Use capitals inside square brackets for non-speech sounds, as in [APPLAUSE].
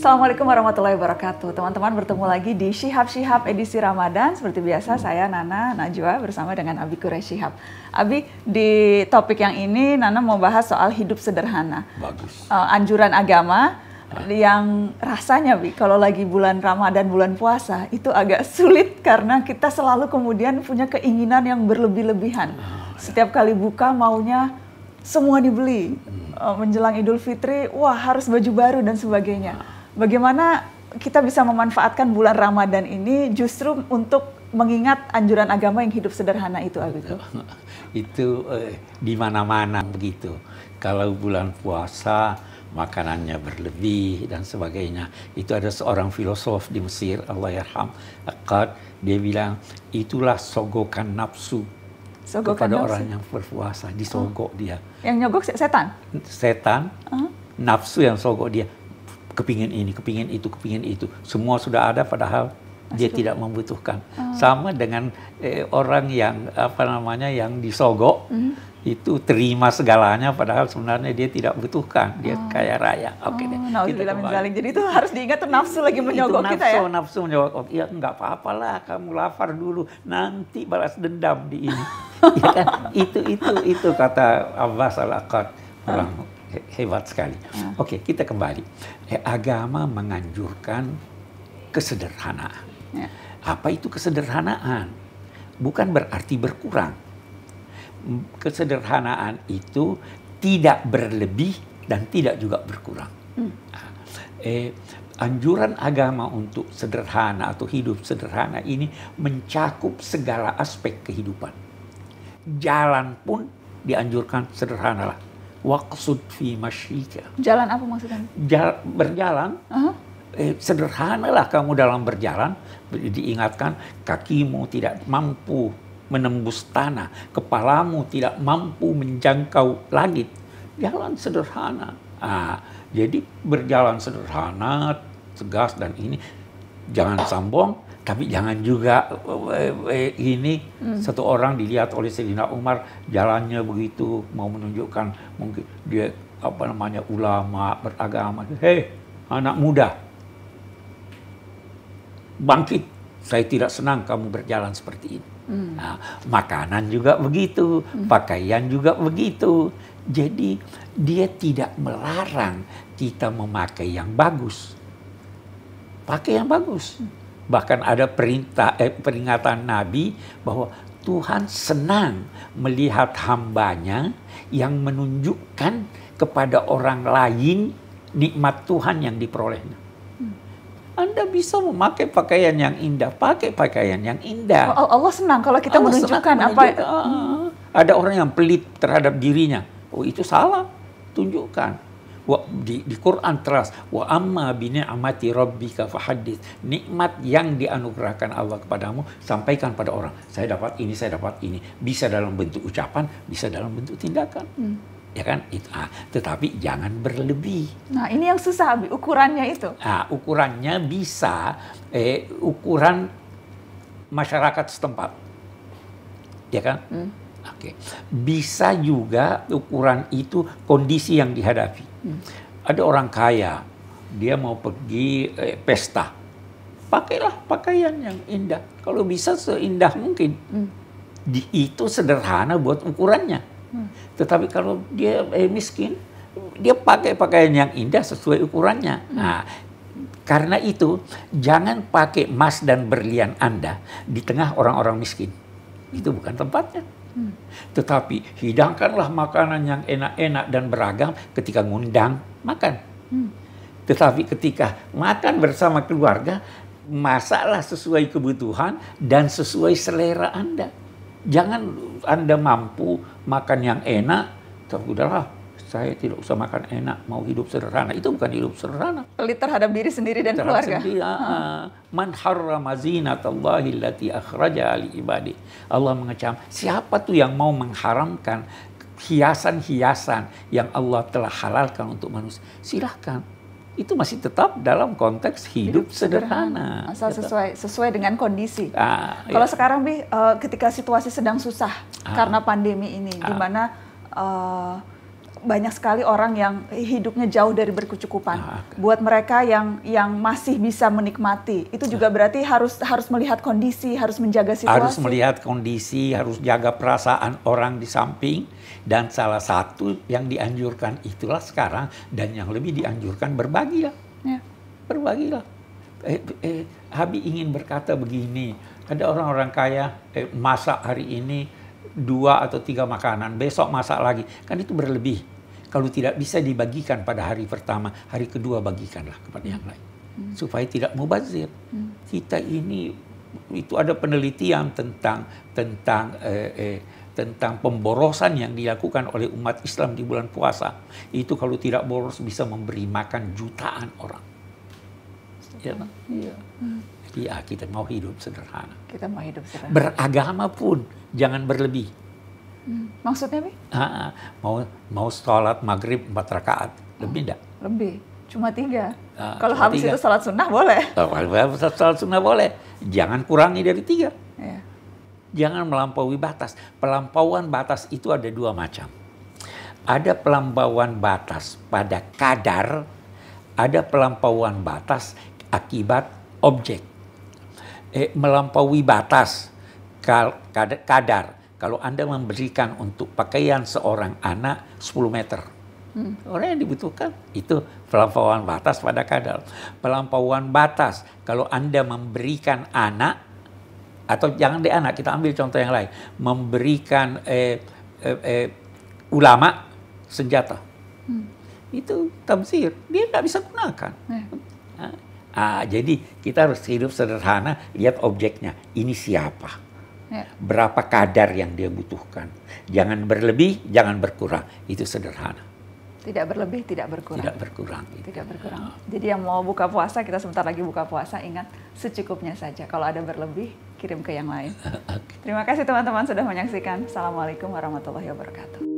Assalamualaikum warahmatullahi wabarakatuh. Teman-teman bertemu lagi di Shihab Shihab edisi Ramadan. Seperti biasa saya Nana Najwa bersama dengan Abi Kure Shihab. Abi di topik yang ini Nana mau bahas soal hidup sederhana. Bagus. Uh, anjuran agama yang rasanya Bi kalau lagi bulan Ramadan bulan puasa itu agak sulit karena kita selalu kemudian punya keinginan yang berlebih-lebihan. Setiap kali buka maunya semua dibeli. Uh, menjelang Idul Fitri, wah harus baju baru dan sebagainya. Bagaimana kita bisa memanfaatkan bulan Ramadan ini justru untuk mengingat anjuran agama yang hidup sederhana itu, Abi? [LAUGHS] Itu eh, di mana-mana begitu. Kalau bulan puasa makanannya berlebih dan sebagainya. Itu ada seorang filosof di Mesir, Allah yarham, Akkad, dia bilang itulah sogokan nafsu Sogokan kepada nafsu. orang yang berpuasa, disogok dia. Yang nyogok se- setan? Setan, Uh-huh. nafsu yang sogok dia, kepingin ini, kepingin itu, kepingin itu. Semua sudah ada padahal dia tidak membutuhkan. Sama dengan eh, orang yang apa namanya yang disogok itu terima segalanya padahal sebenarnya dia tidak butuhkan. Dia kaya raya. Oke deh. Oh, kita min kembali. zalik. Jadi itu harus diingat tuh nafsu lagi menyogok itu kita ya. nafsu, nafsu menyogok. Oh, ya nggak apa-apa lah, kamu lapar dulu, nanti balas dendam di ini. [LAUGHS] ya kan? Itu itu itu kata Abbas al Aqad orang he- hebat sekali. Oke, kita kembali. Eh, agama menganjurkan kesederhanaan. Ya. Apa itu kesederhanaan? Bukan berarti berkurang. Kesederhanaan itu tidak berlebih dan tidak juga berkurang. Nah, eh, anjuran agama untuk sederhana atau hidup sederhana ini mencakup segala aspek kehidupan. Jalan pun dianjurkan sederhanalah. Waqsud fi masyika. Jalan apa maksudnya? Jal- berjalan Aha. eh, sederhanalah kamu dalam berjalan diingatkan kakimu tidak mampu menembus tanah kepalamu tidak mampu menjangkau langit jalan sederhana ah, jadi berjalan sederhana tegas dan ini jangan sombong tapi jangan juga eh, eh, ini satu orang dilihat oleh Sayyidina Umar jalannya begitu mau menunjukkan mungkin dia apa namanya ulama beragama hei anak muda bangkit. Saya tidak senang kamu berjalan seperti ini. Nah, makanan juga begitu, pakaian juga begitu. Jadi dia tidak melarang kita memakai yang bagus. Pakai yang bagus. Bahkan ada perintah eh, peringatan Nabi bahwa Tuhan senang melihat hambanya yang menunjukkan kepada orang lain nikmat Tuhan yang diperolehnya. Anda bisa memakai pakaian yang indah, pakai pakaian yang indah. Oh, Allah senang kalau kita Allah menunjukkan apa menunjukkan. Ah, Ada orang yang pelit terhadap dirinya. Oh itu salah. Tunjukkan. Wa, di, di Quran teras. Wa amma bi ni'mati rabbika fahaddits. Nikmat yang dianugerahkan Allah kepadamu sampaikan pada orang. Saya dapat ini, saya dapat ini. Bisa dalam bentuk ucapan, bisa dalam bentuk tindakan. Ya kan? Itu. Ah, tetapi jangan berlebih. Nah, ini yang susah Abi, ukurannya itu. Nah, ukurannya bisa eh, ukuran masyarakat setempat. Ya kan? Bisa juga ukuran itu kondisi yang dihadapi. Ada orang kaya, dia mau pergi eh, pesta. Pakailah pakaian yang indah. Kalau bisa seindah mungkin. Di, itu sederhana buat ukurannya. Tetapi kalau dia eh, miskin, dia pakai pakaian yang indah sesuai ukurannya. Nah, karena itu jangan pakai emas dan berlian Anda di tengah orang-orang miskin. Itu bukan tempatnya. Tetapi hidangkanlah makanan yang enak-enak dan beragam ketika ngundang makan. Tetapi ketika makan bersama keluarga, masaklah sesuai kebutuhan dan sesuai selera Anda. Jangan Anda mampu makan yang enak, tapi udahlah, saya tidak usah makan enak, mau hidup sederhana. Itu bukan hidup sederhana. Pelit terhadap diri sendiri dan Terhadap keluarga. sendiri, ah, Man harrama zinatallahi allati akhraja li ibadi. Allah mengecam, siapa tuh yang mau mengharamkan hiasan-hiasan yang Allah telah halalkan untuk manusia? Silahkan. Itu masih tetap dalam konteks hidup, sederhana. Asal Gitu. sesuai sesuai dengan kondisi. Ah, Kalau ya. sekarang bi eh, ketika situasi sedang susah Ah. karena pandemi ini, di mana eh, banyak sekali orang yang hidupnya jauh dari berkecukupan. Ah, Buat mereka yang yang masih bisa menikmati, itu juga berarti harus harus melihat kondisi, harus menjaga situasi. Harus melihat kondisi, harus jaga perasaan orang di samping dan salah satu yang dianjurkan itulah sekarang dan yang lebih dianjurkan berbagilah. Ya. Berbagilah. Eh, eh, Habi ingin berkata begini, ada orang-orang kaya eh, masak hari ini dua atau tiga makanan, besok masak lagi. Kan itu berlebih. Kalau tidak bisa dibagikan pada hari pertama, hari kedua bagikanlah kepada yang lain. Supaya tidak mubazir. Kita ini, itu ada penelitian tentang tentang eh, eh, tentang pemborosan yang dilakukan oleh umat Islam di bulan puasa. Itu kalau tidak boros bisa memberi makan jutaan orang. Ya? Iya. Jadi ya, kita mau hidup sederhana. Kita mau hidup sederhana. Beragama pun jangan berlebih. Hmm. Maksudnya, Bi? Ah, mau mau sholat maghrib empat rakaat lebih enggak? Lebih. Cuma tiga. Ah, Kalau cuma habis tiga. itu salat sunnah boleh. Kalau sholat sunnah boleh, jangan kurangi dari tiga. Ya. Jangan melampaui batas. Pelampauan batas itu ada dua macam. Ada pelampauan batas pada kadar, ada pelampauan batas akibat objek. Eh, melampaui batas kadar. Kalau Anda memberikan untuk pakaian seorang anak 10 meter, orang yang dibutuhkan itu pelampauan batas pada kadar. Pelampauan batas kalau Anda memberikan anak atau jangan di anak kita ambil contoh yang lain. Memberikan eh, eh, eh, ulama senjata. Itu tamsir dia nggak bisa gunakan. Ya. Ah, ah, jadi kita harus hidup sederhana lihat objeknya. Ini siapa Ya. berapa kadar yang dia butuhkan jangan berlebih jangan berkurang itu sederhana Tidak berlebih, tidak berkurang. tidak berkurang Tidak berkurang. Jadi yang mau buka puasa, kita sebentar lagi buka puasa, ingat secukupnya saja. Kalau ada berlebih, kirim ke yang lain. [LAUGHS] Terima kasih teman-teman sudah menyaksikan. Assalamualaikum warahmatullahi wabarakatuh.